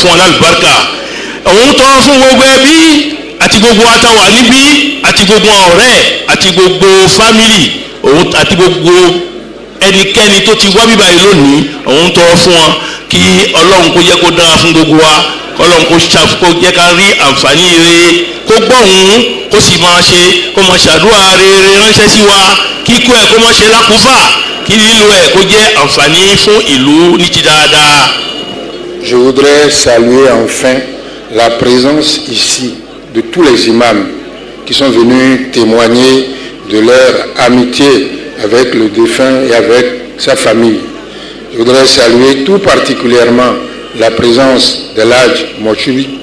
fún ọ lálùbáríkà òun tọrọ fún gbogbo ẹbí àti gbogbo àtàwà níbí àti gbogbo ọ̀rẹ́ àti gbogbo fámìlì òun àti gbogbo ẹnikẹ́ni tó ti wá bíbá yìí lónìí òun tọrọ fún wọn kí ọlọ́run kó jẹ́ kó dára fún gbogbo wa ọlọ́run kó ṣàf kó jẹ́ ká rí àǹfààní rere kó gbọ́hùn kó sì máa ṣe kó máa ṣàdúrà rere ránṣẹ́ sí wa kíkó ẹ̀ kó máa ṣe lákúfà kí lílo ẹ̀ kó jẹ́ àǹfààní fún ìlú ní dáadáa. Je voudrais saluer enfin la présence ici de tous les imams qui sont venus témoigner de leur amitié avec le défunt et avec sa famille. Je voudrais saluer tout particulièrement la présence de l'Adj Mochuli,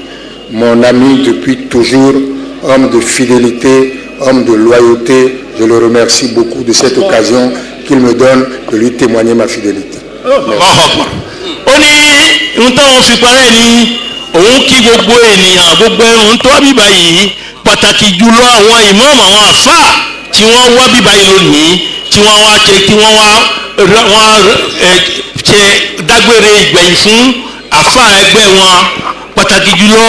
mon ami depuis toujours, homme de fidélité, homme de loyauté. Je le remercie beaucoup de cette occasion qu'il me donne de lui témoigner ma fidélité. Ohun táwọn fi parẹ́ ni òun kí gbogbo ènìyàn gbogbo ẹrùn tó wá bíbá yìí pàtàkì jùlọ àwọn ìmọ̀ọ́mù àwọn àfà tí wọ́n wá bíbá yìí lónìí tí wọ́n wá ṣe tí wọ́n wá ṣe dágbére ìgbẹ̀yìn fún àfà ẹgbẹ́ wọn. Pàtàkì jùlọ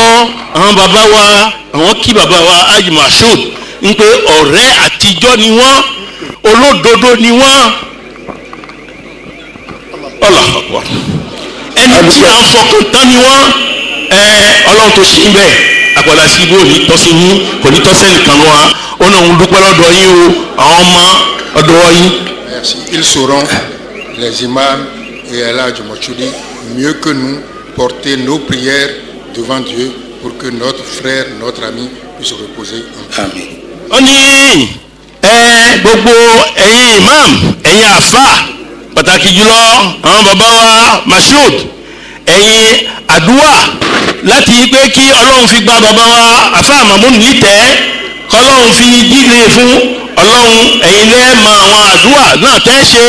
àwọn bàbá wa àwọn kí bàbá wa Haji Mashood ń pé ọ̀rẹ́ àtijọ́ ni wọ́n olódodo ni wọ́n. Allahu Akbar ẹni tí a ń fọkàn tán ni wọ́n ẹ ọlọ́run tó ṣe ń bẹ̀ àpàdà sí ibò ní tọ́sí yín kò ní tọ́sẹ́ nìkan ló wá ó náà ń dúpẹ́ lọ́dọ̀ yín o àwọn ọmọ ọ̀dọ̀ yín. Merci. Ils sauront, les imams et Allah Mochouli, mieux que nous, porter nos prières devant Dieu pour que notre frère, notre ami puisse reposer en paix. Amen. ó ní ẹ gbogbo ẹ̀yin imam ẹ̀yin àfà pàtàkì jùlọ àwọn bàbá wa Mashood ẹ̀yin àdúrà láti pé kí ọlọ́run fi gba bàbá wa àfà Mahmood nítẹ́ kọ́lọ́run fi jíire fún ọlọ́run. Ẹ̀yin lẹ́ẹ̀ mọ àwọn àdúrà náà tẹ́ ṣe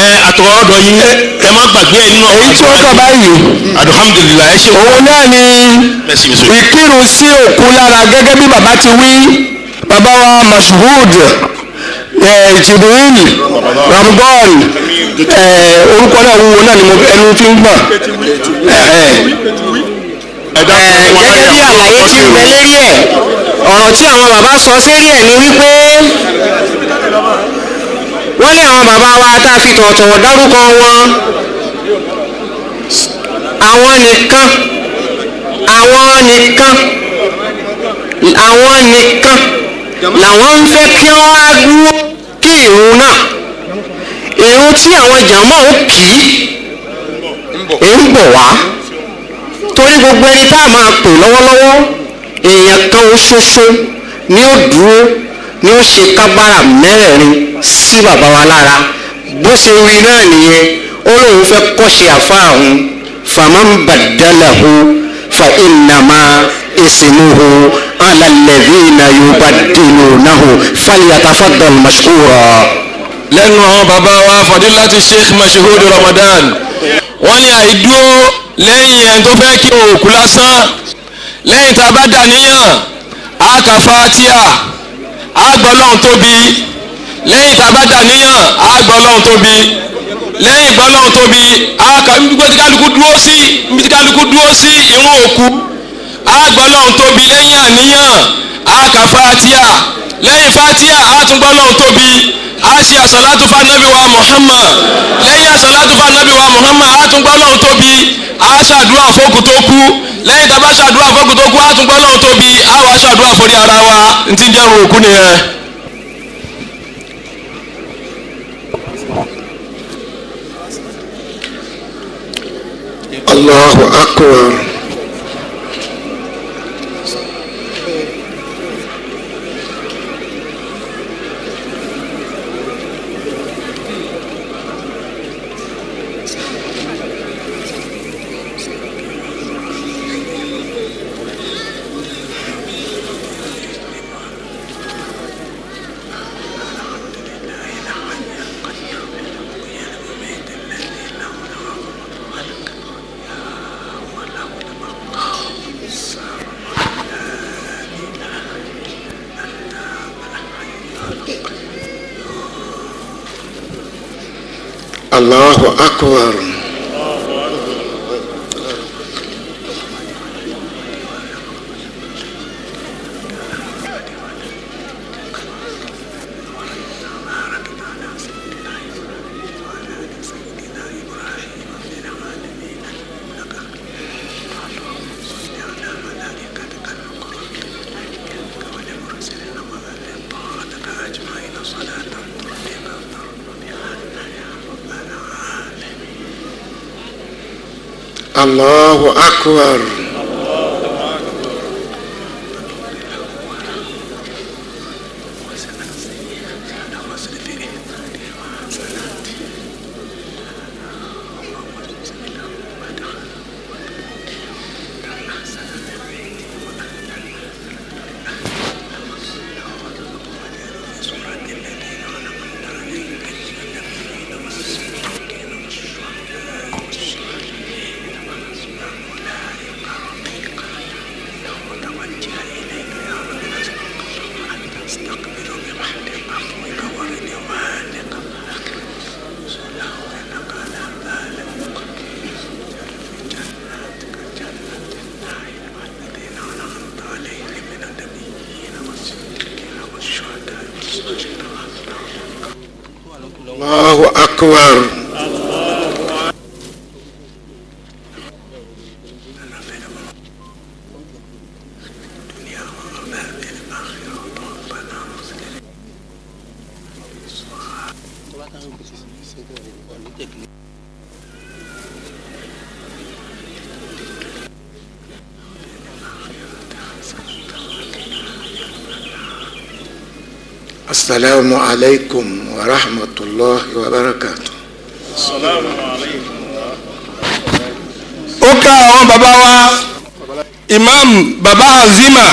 ẹ àtọwọ́dọ̀ yín ẹ má gbàgbé ẹ nínú àwọn èyí tí ó kàn báyìí. Alhamdulilayi ẹ ṣe òun náà ni ìkírun sí òkú lára gẹ́gẹ́ bí bàbá ti wí. Bàbá wa Mashood eh, Jibril Ramadan orúkọ náà wúwo náà ni mo ẹnu fi ń gbọ̀n Eh, eh. gẹ́gẹ́ bí àlàyé tí ń bẹ lérí ẹ̀ ọ̀rọ̀ tí àwọn bàbá sọ sérí ẹ̀ ni wípé wọ́n ní àwọn bàbá wa tá a fi tọ̀tọ̀wọ̀ dárúkọ wọn àwọn nìkan àwọn nìkan àwọn nìkan làwọn ń fẹ́ kí wọ́n á dúró kí ìrun náà ìrun tí àwọn jàmọ́ ò kì í ń bọ̀ wá. Torí gbogbo ẹni tá a máa pè lọ́wọ́lọ́wọ́ èèyàn kan ṣoṣo ni ó dúró ni ó ṣe kábàrà mẹ́rẹ̀ẹ̀rin sí bàbá wa lára. Bó ṣe wí náà nìyẹn ó lóun fẹ́ kọ́ṣe àfa àwọn faman badalahu fa innama ismuhu ala alladhina yubaddilunahu. Lẹ́nu àwọn bàbá wa fadilati sheikh Mashood Ramadan. Wọ́n ní àìdúró lẹ́yìn ẹni tó fẹ́ kí òkú lásán. Lẹ́yìn tá a bá dà níyàn á ka fatia á gbọ́ lọ́hùn tóbi. Lẹ́yìn tá a bá dà níyàn á gbọ́ lọ́hùn tóbi. Lẹ́yìn gbọ́ lọ́hùn tóbi níbi tí kálukú dúró sí kálukú dúró sí irun òkú. Á gbọ́ lọ́hùn tóbi lẹ́yìn àníyàn á ka fatia lẹ́yìn fatia á tún gbọ́ lọ́hùn tóbi a ṣe àsàlátù fún anabi muhammad. Lẹ́yìn àsàlátù fún muhammad a tún gbọ́ lọ́hùn tóbi a ṣàdúrà fókù tó kú. Lẹ́yìn tá a bá ṣàdúrà fókù tó kú a tún gbọ́ lọ́hùn tóbi a wá ṣàdúrà forí ara wa. N ti jẹ́ òkú nìyẹn. Allahu Akbar. aqua, aqua الله أكبر. الله أكبر. السلام عليكم. ورحمة الله وبركاته ó ká àwọn bàbá wa imam bàbá azima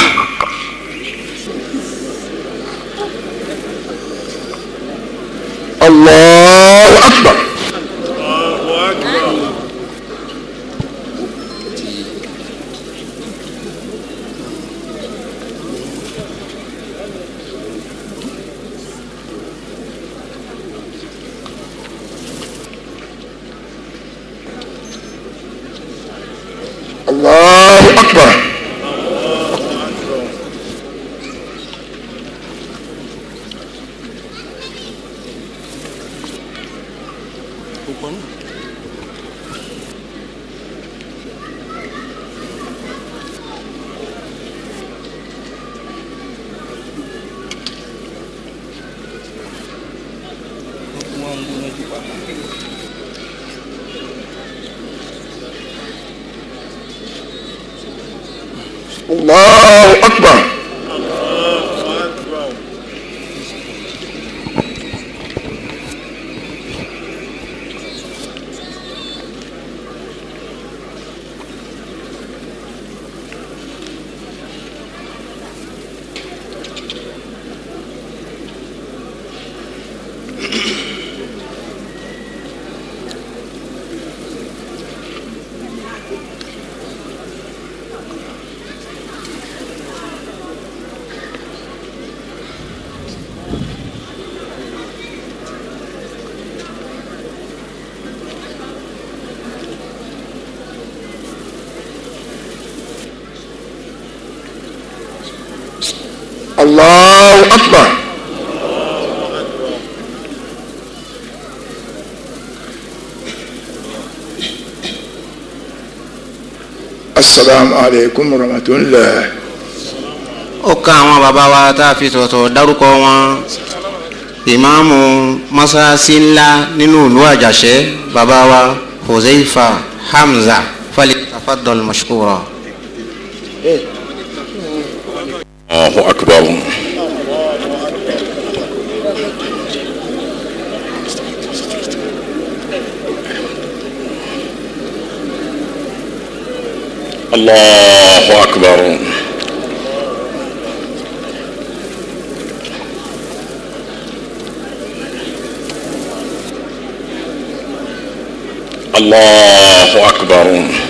不崩 asalaamualeykum rahmatulah. ó ka àwọn bàbá wa tá a fi tọ̀tọ̀ dárúkọ wọn ìmáàmù mọ́sáàsì ńlá nínú ìlú àjàṣẹ́ bàbá wa Huzaifa Hamza fali tafaddal mashkura. Allahu akbar. الله أكبر. الله أكبر.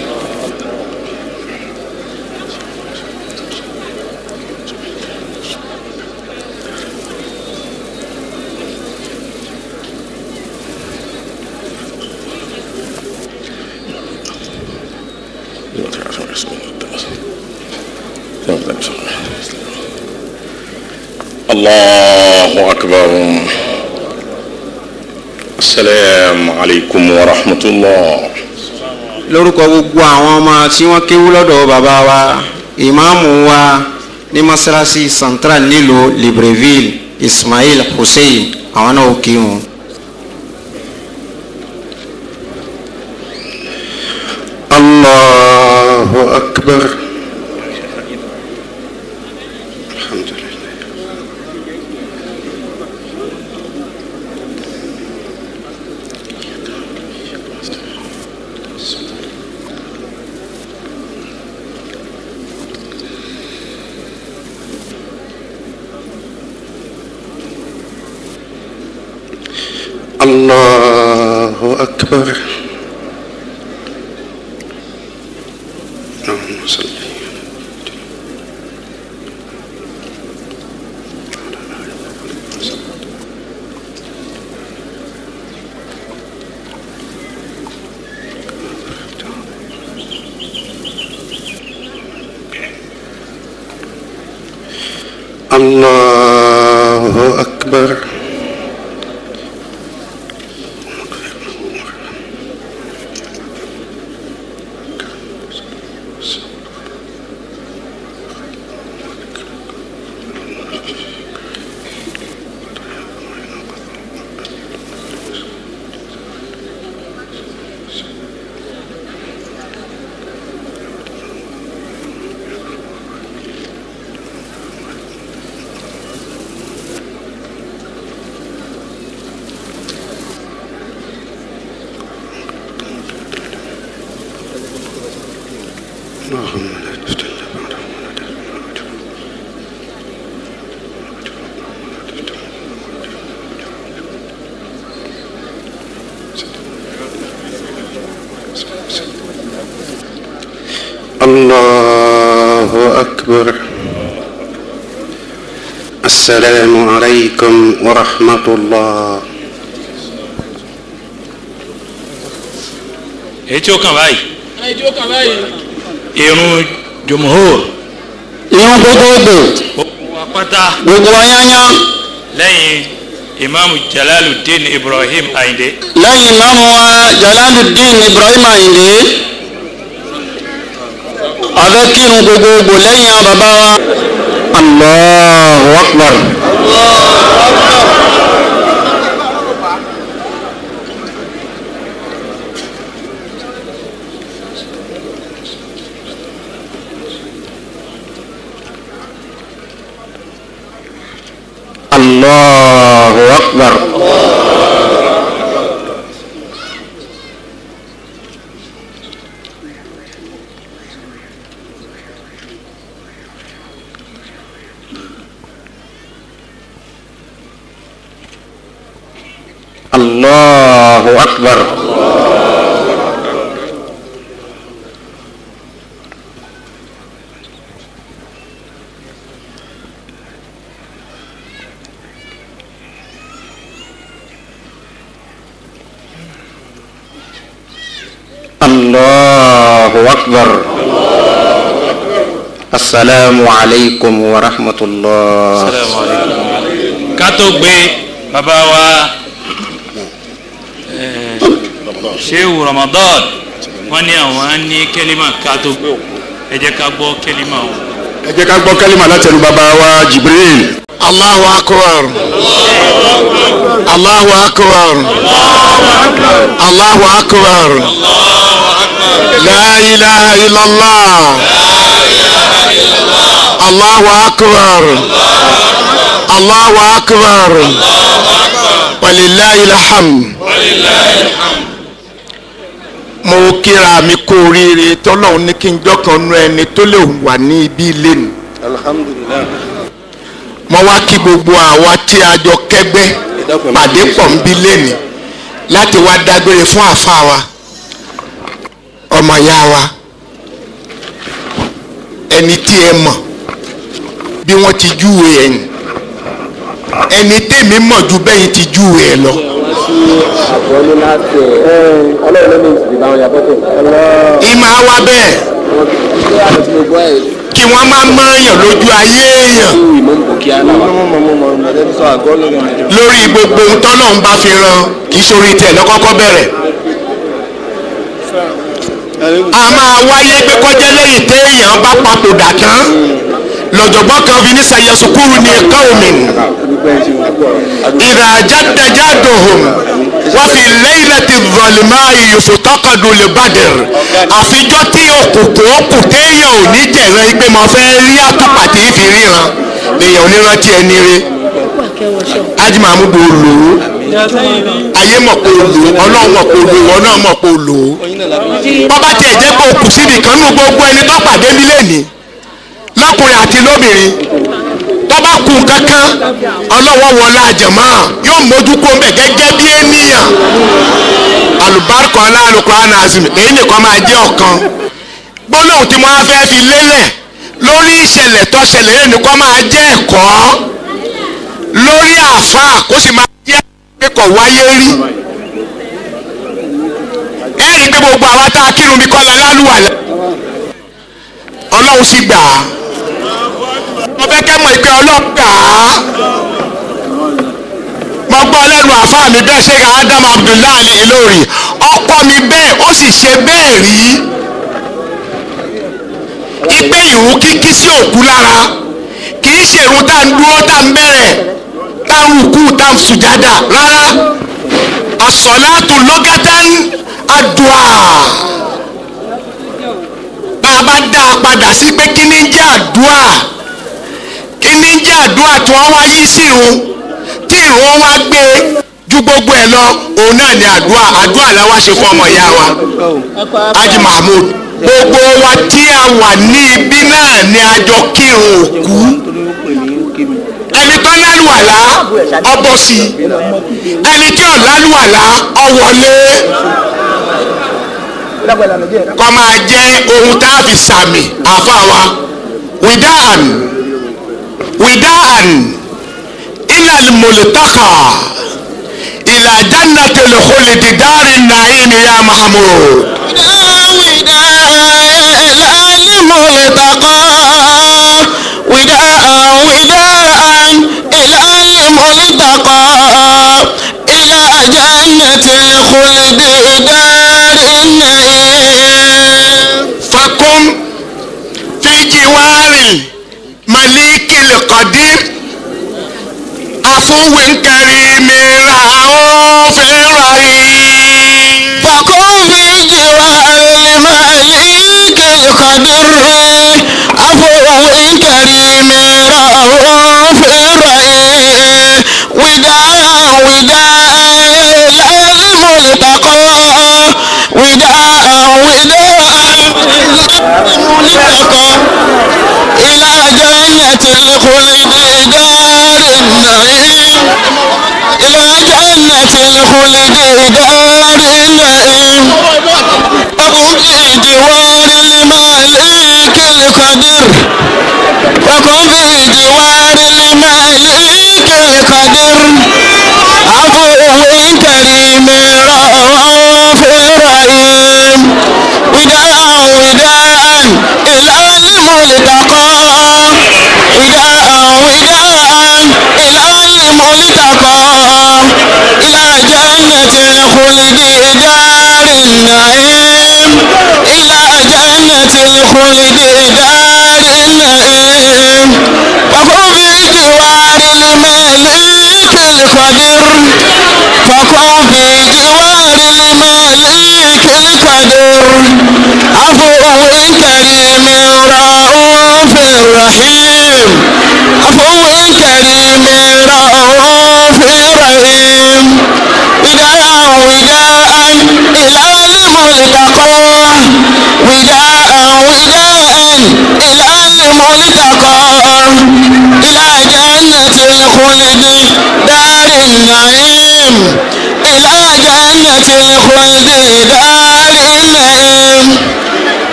الله أكبر السلام عليكم ورحمة الله lórúkọ gbogbo àwọn ọmọ tí wọ́n kéwú lọ́dọ̀ bàbá wa ìmáàmù wa ní mọ́sálásí central nílùú libreville ismail hussein àwọn náà ó kírun. الله أكبر السلام عليكم ورحمة الله èyí tí ó kàn báyìí. irun jumhur. irun gbogbogbò gbogbo wa pátá gbogbo ayáyá lẹ́yìn imaamu jalaluddin ibrahim ayinde. lẹ́yìn ìmáàmù wa jalaluddin ibrahim ayinde abẹ́ kírun gbogbogbò lẹ́yìn àwọn bàbá wa الله أكبر. الله أكبر. أكبر. الله أكبر. السلام عليكم ورحمة الله. السلام عليكم. كاتوبي بابا sheu ramadan wọ́n ní àwọn ní kẹ́límà ká tó gbé òkú ẹ jẹ́ ká gbọ́ kẹ́límà wọn. ẹ jẹ́ ká gbọ́ kẹ́límà láti ẹnu bàbá wa jibril. Allahu akbar. Allahu akbar. Allahu akbar. La ilaha illallah. Allahu akbar. Allahu akbar. Alhamd. Mo kíra mi kú oríire tọ́lọ́hún ní kí n jọ́kan nú ẹni tó lè wà ní ibi ilé mi mo wá kí gbogbo àwa tí a jọ kẹ́gbẹ́ pàdé pọ̀ ń bí lẹ́nì láti wá dágbére fún àfa wa ọmọ ìyá wa. Ẹni tí ẹ mọ̀ bí wọ́n ti júwe ẹ̀yìn ẹni tèmi mọ̀ ju bẹ́yìn ti júwe ẹ lọ. Ìmọ̀ àwa bẹ́ẹ̀. Kí wọ́n máa mọ̀ọ́yàn lójú ayé èèyàn. Lórí gbogbo ohun bá fi ran kì í sórí tẹ̀ lọ́kọ́kọ́ bẹ̀rẹ̀. a máa wáyé pé kọjá lẹ́yìn téèyàn bá papòdà tán. Lọ́jọ̀gbọ́n kan fi ní sàyẹ̀sùkúrú ní káwọ́mìn ìràjádájádòhùn wọ́n fi laylati zalima'i yufutaqadu li badr. Àfijọ́ tí òkùnkùn òkùn téèyàn ò ní jẹ̀rán pé mo fẹ́ rí àtùpà tí ì fi ríran. Lèèyàn ò ní rántí ẹni rí. Ájí mahmud ò lò ó. Ayé mọ̀ pé o lò ó ọlọ́run mọ̀ pé o lò ó ìwọ náà mọ̀ pé o lò ó. Bọ́bá tiẹ̀ jẹ́ pé o kù síbi nínú gbogbo ẹni tó pàdé mi lẹ́nìí lọ́kùnrin àti lóbìnrin tọ́ba kù kankan ọlọ́wọ́ wọlé àjẹmọ́ yóò mójú kó mbẹ gẹ́gẹ́ bí ènìyàn. Alùbáríkọ aláàlùkọ anazim èyí nìkan máa jẹ́ ọ̀kan. Gbólóhùn tí mo á fẹ́ fi lélẹ̀ lórí ìṣẹ̀lẹ̀ tó ṣẹlẹ̀ yẹn nìkan máa jẹ́ ẹ̀kọ́. Lórí àáfàá kó sì máa jẹ́ akẹ́kọ̀ọ́ wáyé rí. Ẹ pé gbogbo àwa tá a kírun mi kọ́ la lálùwàlẹ̀ ọlọ́run sì gbà á mo fẹ́ kẹ́ mọ̀ pé ọlọ́run gbà á mo gbọ́ lẹ́nu àáfàá mi bẹ́ẹ̀ ṣe Adam Abdullahi Ìlọrin ọkọ mi bẹ́ẹ̀ ó sì ṣe bẹ́ẹ̀ rí. Ipe ìrun kíkí sí òkú lára. Kì í ṣèrun tá ń dúró tá ń bẹ̀rẹ̀ tá ń rúkú tá ń sùjádà rárá. Asọ̀látù lọ́gẹ́tẹ́n àdúà bá dá a padà sí pé kí ni jẹ́ àdúà àdúà tí wọ́n wá yí sí irun tí irun wá gbé ju gbogbo ẹ̀ lọ òun náà ni àdúà àdúà la wá ṣe fún ọmọ ìyá wa Haji Mahmood. Gbogbo wa tí a wà ní ibi náà ni a jọ kírun òkú. Ẹni tó lálùwàlá ọbọ sí. Ẹni tí ò lálùwàlá ọwọlé kọ́ máa jẹ́ ohun tá a fi sàmì àfàwà wìdáàn وداء إلى الملتقى إلى جنة الخلد دار النعيم يا محمود. وداء إلى الملتقى وداء وداء إلى الملتقى إلى جنة الخلد دار النعيم فكن في جوار مليء القدير عفو كريم رؤوف رحيم فكن في جوار الملك القدير عفو كريم رؤوف رحيم وداع وداع لازم التقى وداع وداع التقى إلى جنة الخلد دار النعيم إلى جنة الخلد دار النعيم أبو في جوار الملك القدير وكن في جوار الملك القدير عفو كريم رؤوف رحيم وداع وداع إلى الملتقى وداع وداع إلى الملتقى إلى جنة الخلد دار النعيم. إلى جنة الخلد دار النعيم. فكن في جوار الملك القدير فكن في جوار الملك القدير عفو كريم رؤوف رحيم عفو كريم رؤوف رحيم وداع وداع إلى الملتقى. وداع وداع إلى الملتقى. إلى جنة الخلد دار النعيم. إلى جنة الخلد دار النعيم.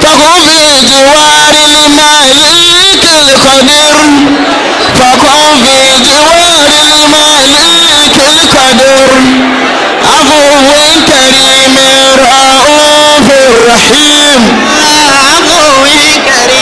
فكن في جوار الملك القدير فكن في جوار الملك القدير عفو كريم رؤوف رحيم عفو كريم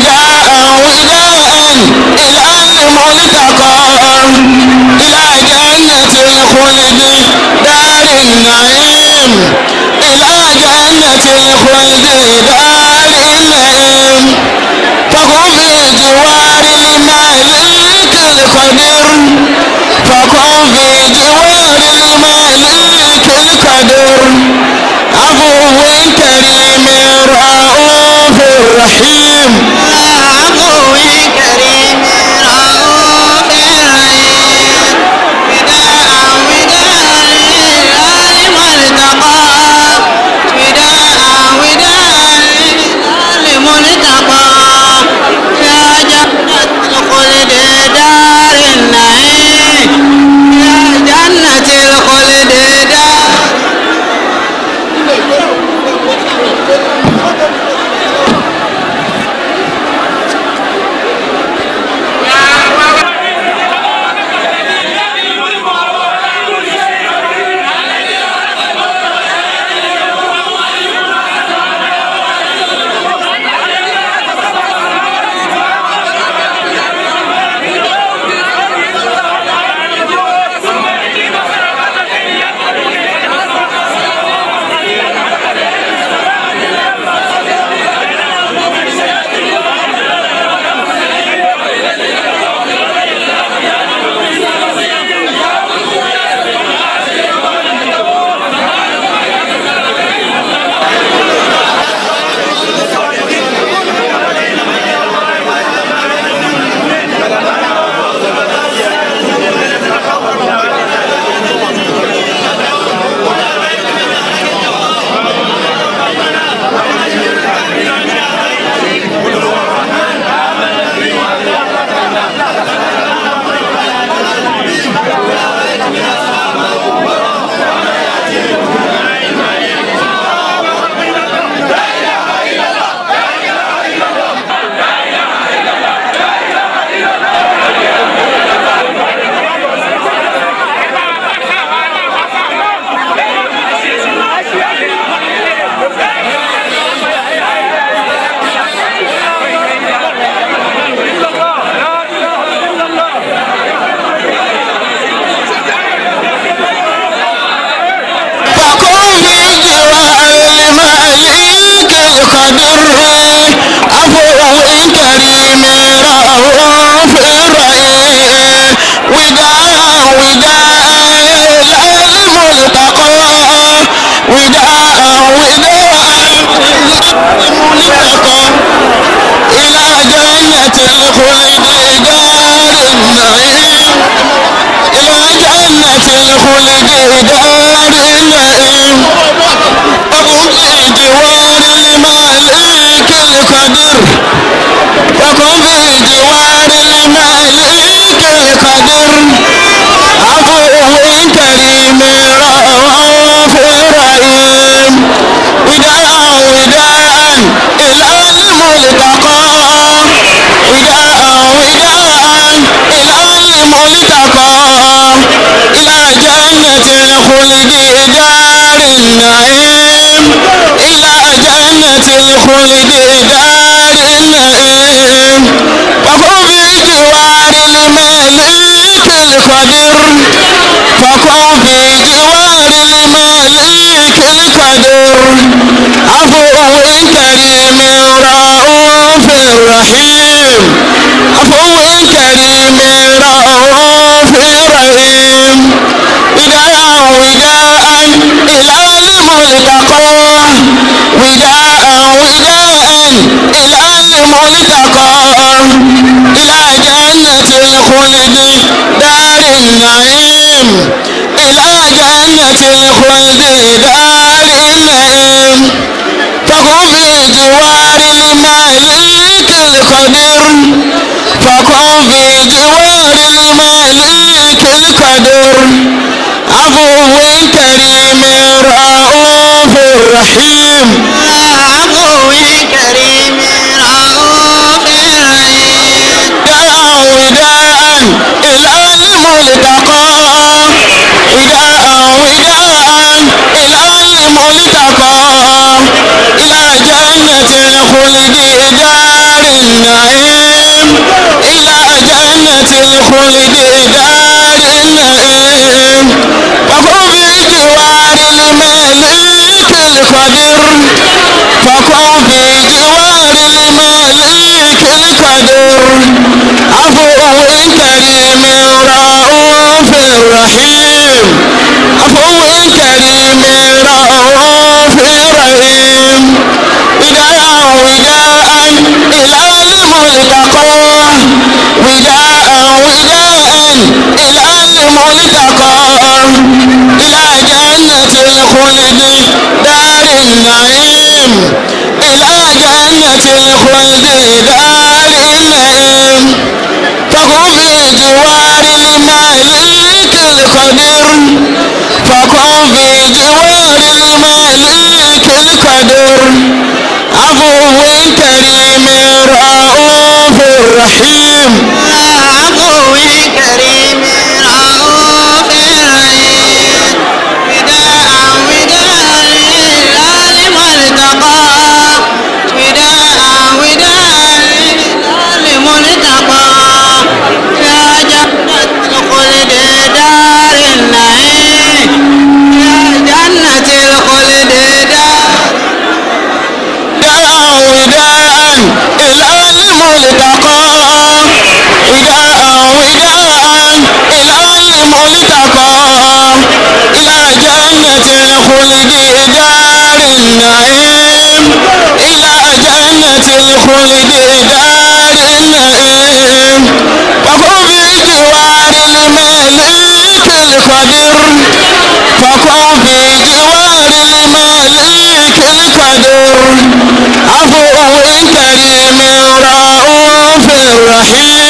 رجاء وسلاء إلى الملتقى إلى جنة الخلد دار النعيم. إلى جنة الخلد دار النعيم. فقم بجوار الملك القدر. فقم بجوار الملك القدر. عفو كريم رؤوف رحيم خلق دار نعيم أبوك في جوار المالك القدر وكن في الخلد دار النعيم. إلى جنة الخلد دار النعيم. فقم بجوار الملك القدر. فقم في جوار الملك القدر. عفو كريم رؤوف رحيم. عفو كريم رؤوف رحيم. وداء العالم التقى وداء وداء العالم التقى إلى جنة الخلد دار النعيم. إلى جنة الخلد دار النعيم. فقم بجوار الملك القدير فقم بجوار الملك القدير عفو كريم رؤوف رحيم. عفو كريم رؤوف رحيم داع وداعا إلى الملتقى وداعا وداعا إلى الملتقى إلى جنة الخلد دار النعيم إلى جنة الخلد دار النعيم وكن في جوار الملاك القدر فكن في جوار الملاك القدر عفو كريم رؤوف رحيم عفو كريم رؤوف رحيم وداعا وداعا إلى الملتقى وداعا وداعا إلى الخلد دار النعيم إلى جنة الخلد دار النعيم. فكن في جوار الملك القدير فكن في جوار الملك القدير. عفو كريم رؤوف رحيم. عفو كريم الخلد دار النعيم. إلى جنة الخلد دار النعيم. فكن في جوار الملك القدير فكن في جوار الملك القدير عفو كريم رؤوف رحيم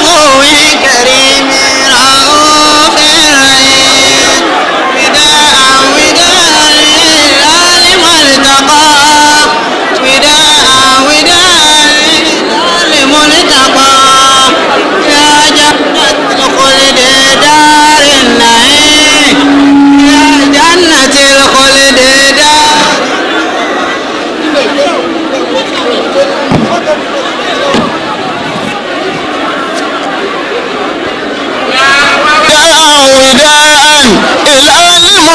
Karim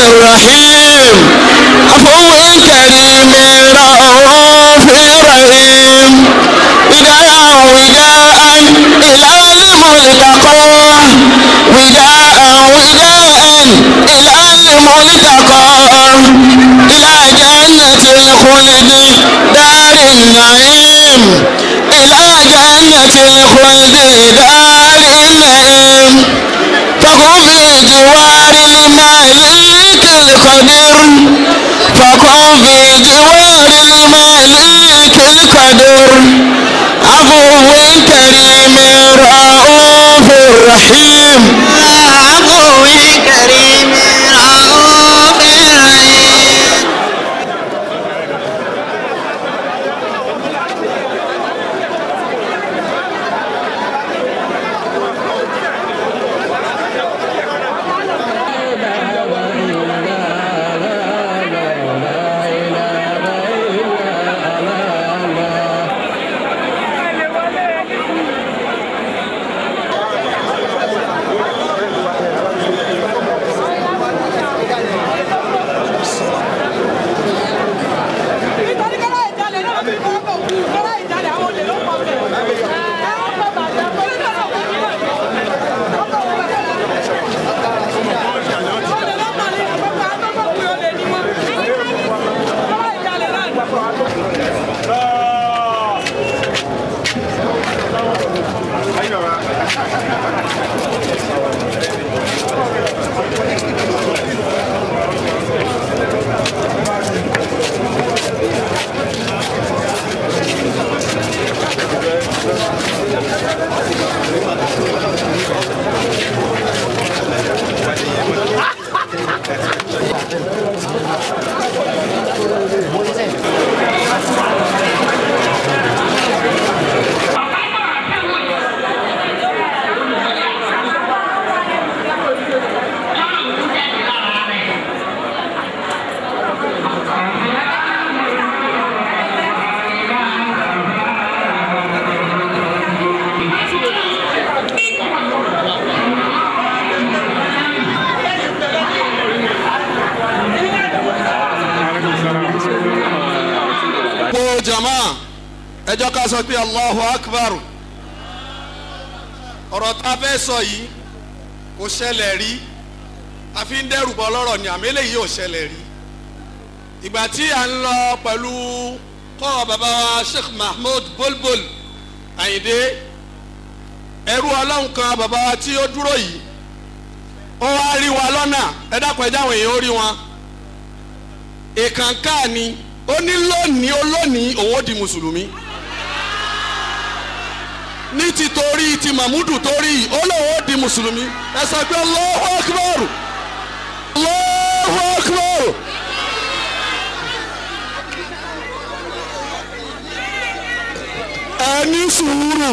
رحيم عفو كريم رؤوف رحيم. وداع وداع إلى الملتقى وداع وداع إلى الملتقى إلى جنة الخلد دار النعيم. إلى جنة الخلد دار النعيم. فكن في جوار الملك القدير فكن في جوار الملك القدير عفو كريم رؤوف رحيم sọ yìí kò ṣẹlẹ̀ rí. A fi ń dẹ́rù bọ́ lọ́rọ̀ ni àmì eléyìí ò ṣẹlẹ̀ rí. Ìgbà tí a ń lọ pẹ̀lú kọ́ bàbá wa sheikh mahmood bolbol àyìndé ẹrú ọlọ́run kan bàbá wa tí ó dúró yìí ó wá rí wa lọ́nà. Ẹ dákun ẹ jáwọn èèyàn ó rí wọn. Ìkànká ni ó ní lónìí ó lónìí òun ó di mùsùlùmí ní ti torí ti mahmudu torí ó lóun ó di mùsùlùmí. Ẹ sọ pé Allahu akbar. Allahu akbar. ẹ ní sùúrù.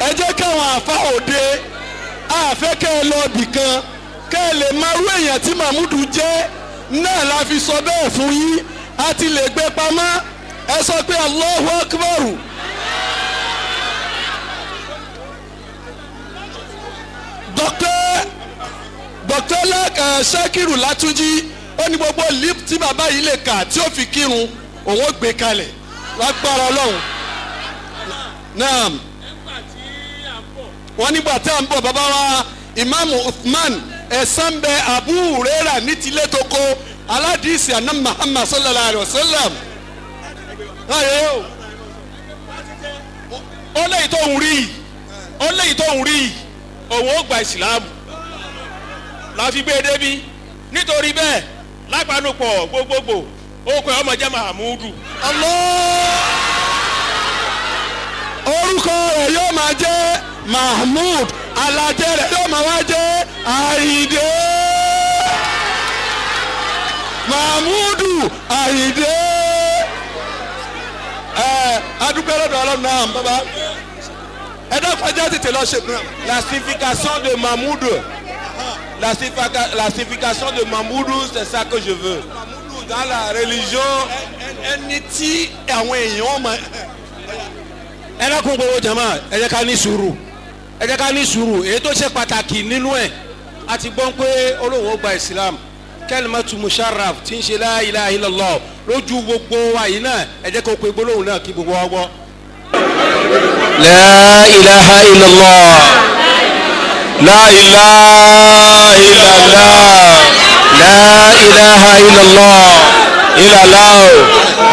Ẹ jẹ́ káwọn àfa òde àfẹ́ kẹ́ ẹ lọ bì kan kẹ́ ẹ lè máa rú èèyàn tí mahmudu jẹ́. Náà la fi sọ bẹ́ẹ̀ fún yín. A ti lè gbé pamọ́. Ẹ sọ pé Allahu akbar. Dọ́kítẹ́ lẹ́kà ṣẹ́kìrù látúnjí ó ní gbogbo lip tí bàbá yìí lè kà tí ó fi kírun òun ó gbé kalẹ̀ lágbára ọlọ́run. Naam. Wọ́n nígbà tí a ń bọ̀ bàbá wa imaamu uthman ẹ̀sán bẹ abu huraira ní tilé tó kó aládìsí àná muhammad sallallahu alayhi wa sallam. Ó léyìí tó ń rí ó léyìí tó ń rí òun ó gba ìsìlámù la fi gbé e débi nítorí bẹ́ẹ̀ lápánupọ̀ gbogbogbò kọ́ ọmọ jẹ́ mahamudu. Allah orúkọ rẹ̀ yóò máa jẹ́ mahmud alajẹ rẹ̀ yóò máa wá jẹ́ àyìndé mahmudu àyìndé ẹ adúpẹ́ lọ́dọ̀ ọlọ́run náà bàbá ẹ dákun ẹjẹ́ tètè lọ ṣe. La signification de Mahmoud. La signification de Mamoudou, c'est ça que je veux. Dans la religion. Ẹni tí àwọn èèyàn mọ̀. Ẹ lọ́kùn gbogbo jama, ẹ jẹ́ ká ní sùúrù. Ẹ jẹ́ ká ní sùúrù. Èyí tó ṣe pàtàkì nínú ẹ̀. A ti gbọ́n pé olówó gba Ìsìlám. Kalimatu Musharraf ti ń ṣe la ilaha illallah. Lójú gbogbo wa yìí náà, ẹ jẹ́ kó pe gbólóhùn náà kí gbogbo wa gbọ́. La ilaha illallah. لا إله إلا الله لا إله إلا الله إلا الله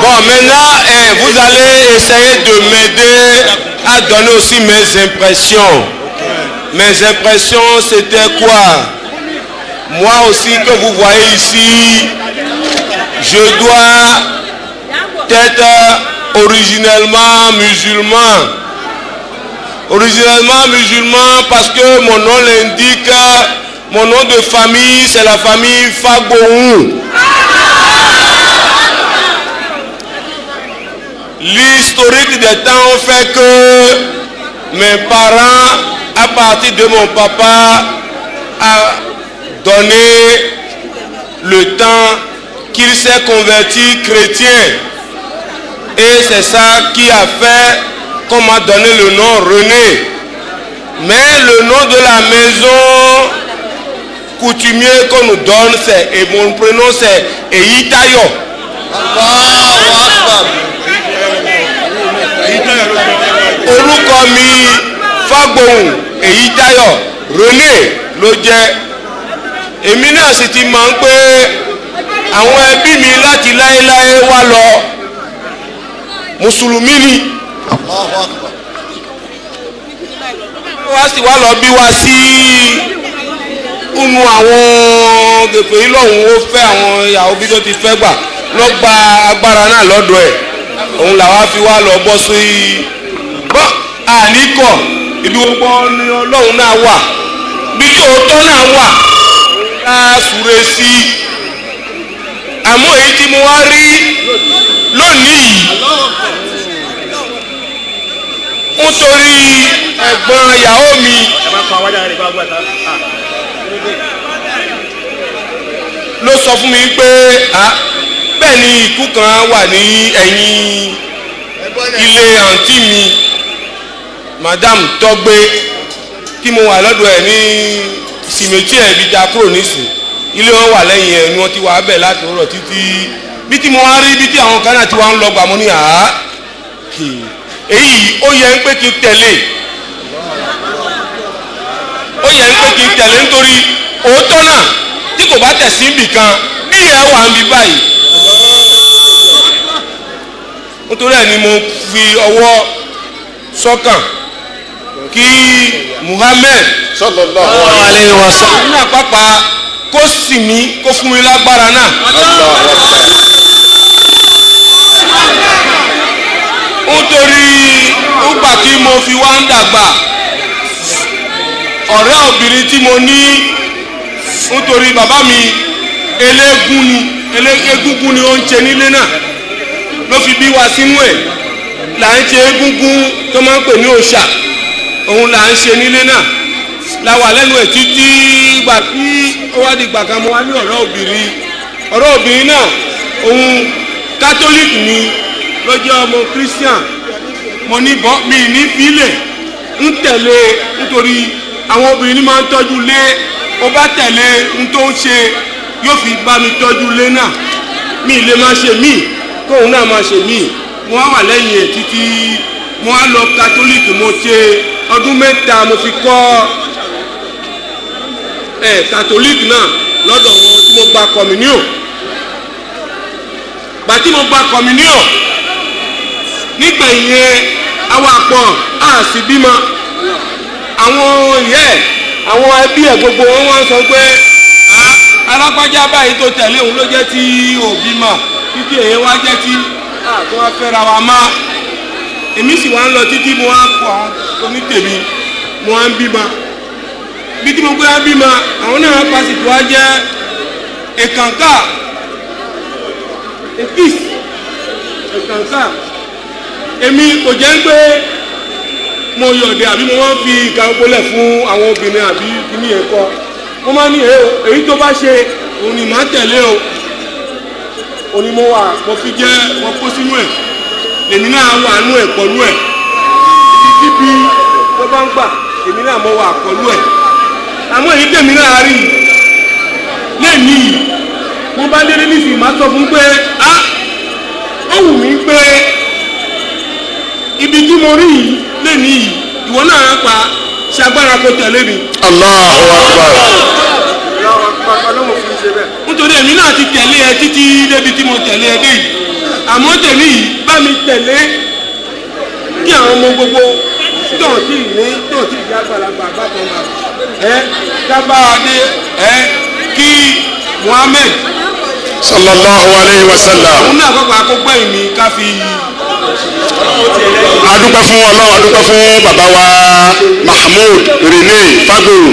Bon, maintenant, eh, vous allez essayer de m'aider à donner aussi mes impressions. Mes impressions, c'était quoi Moi aussi, que vous voyez ici, je dois être originellement musulman. Originellement musulman parce que mon nom l'indique, mon nom de famille, c'est la famille Fagohou. L'historique des temps fait que mes parents, à partir de mon papa, a donné le temps qu'il s'est converti chrétien. Et c'est ça qui a fait qu'on m'a donné le nom René. Mais le nom de la maison coutumier qu'on nous donne, c'est, et mon prénom c'est Eyitayo. orúkọ mi fagbohun Eyitayo René ló jẹ́ èmi náà sì ti mọ̀ pé àwọn ẹbí mi láti láéláé wá lọ mùsùlùmí ni wá sì wá lọ bí wá sí inú àwọn gèfè yìí lọ́hùn ó fẹ́ àwọn ìyàwó bí tó ti fẹ́ gbà lọ gba agbára náà lọ́dọ̀ ẹ̀. Òun làwa fi wá lọ bọ́ sí bọ́ àníkọ̀ ibi gbogbo ni ọlọ́run náà wà. Bí tí òótọ́ náà wà. Ká súre sí. I àmọ́ èyí tí mo wá rí lónìí yìí nítorí ẹ̀gbọ́n ìyàwó mi. Ló sọ fún mi pé bẹ́ẹ̀ ni ikú kan wà ní ẹ̀yìn ilé àǹtí mi. Madam tọ́gbé tí mo wà lọ́dọ̀ ẹ̀ ní sìmẹ́tì ẹ̀ bí ta kúrò nísìn ilé wọn wà lẹ́yìn ẹ̀ ni wọ́n ti wà bẹ̀ láti rọ̀ títí. Bí tí mo wá rí bí tí àwọn kan náà ti wá ń lọ gbà ní àá èyí ó yẹ ń pé kí n tẹ̀lé ó yẹ ń pé kí n tẹ̀lé nítorí òótọ́ náà tí kò bá tẹ̀ sí ibì kan bí ẹ wà ń bí báyìí nítorí ẹ̀ ni mo fi ọwọ́ sọ́kàn kí Muhammed sallallahu alayhi wa sallam. ní àpapà kó sì mí kó fún mi lágbára náà. Nítorí nígbà tí mo fi wá ń dàgbà ọ̀rẹ́ obìnrin tí mo ní nítorí bàbá mi eléégún ni eléégún ni ó ń ṣe nílé náà ló fi bí wa sínú ẹ̀. Là ń ṣe egúngún tó máa ń pè ní òòṣà òun là ń ṣe nílé náà. La wà lẹ́nu ẹ̀ títí gbà tí ó wá di gbàkan mo wá ní ọ̀rẹ́ obìnrin. Ọ̀rẹ́ obìnrin náà òun kátólíìkì ni ló jẹ́ ọmọ christian. Mo ní bọ́ mi ní fílẹ̀. Ń tẹ̀lé nítorí àwọn obìnrin ní máa ń tọ́jú lé ó bá tẹ̀lé ń tó ń ṣe yóò fi bá mi tọ́jú lé náà. Mi lè máa ṣe míì kóun náà máa ṣe míì mo wá wà lẹ́yìn ẹ̀ títí mo wá lọ kátólíìkì mo ṣe ọdún mẹ́ta mo fi kọ́ ẹ̀ kátólíìkì náà lọ́dọ̀ wọn tí mo gba communion. Gbà mo gba communion yẹn àwọn àpọ̀ á sì bímọ. Àwọn ìyá ẹ̀ àwọn ẹbí ẹ̀ gbogbo wọn wá sọ pé alágbájá báyìí tó tẹ̀lé òun ló jẹ́ tí òbí mà títí èyí wá jẹ́ tí àtún wá fẹ́ra wa má èmi sì wá ń lọ títí mo wá kọ àwọn onítèmi mo wá ń bímọ. Bí tí mo gbé wá bímọ àwọn náà pàṣípò wá jẹ́ èkànká èkìs èkànká èmi kò jẹ́ pé mo yọ̀dẹ̀ àbí mo máa ń fi ìka gbólẹ̀ fún àwọn obìnrin àbí kíní yẹn kọ́. Mo máa ń ní èyí tó bá ṣe òun ni màá tẹ̀lé o. Òní mo wà mo fi jẹ́ mo kó sínú ẹ̀. Lèmi náà wà nú ẹ̀ pọ̀lú ẹ̀. Títí bí tó bá ń gbà èmi náà mo wà pọ̀lú ẹ̀. Àmọ́ èyí tèmi náà rí. Lẹ́ẹ̀ni mo bá délé nísìnyí máa sọ fún pé á ó wù mí pé ibi tí mo rí yìí lẹ́ẹ̀ni yìí ìwọ náà pa ṣe agbára kó tẹ̀lé mi. Allahu akbar. nítorí èmi náà ti tẹ̀lé ẹ títí débi tí mo tẹ̀lé ẹ dé yìí àmọ́ tèmi yìí bá mi tẹ̀lé kí àwọn ọmọ gbogbo tóun tí ì ní tóun tí ì yá àgbàlagbà bàtàn bá ẹ dábàá adé ẹ kí Muhammed sallallahu alayhi wa sallam. òun náà kọ́kọ́ akógbó ìmí ká fi adúpẹ́ fún ọlọ́run adúpẹ́ fún bàbá wa mahmood rene fagboro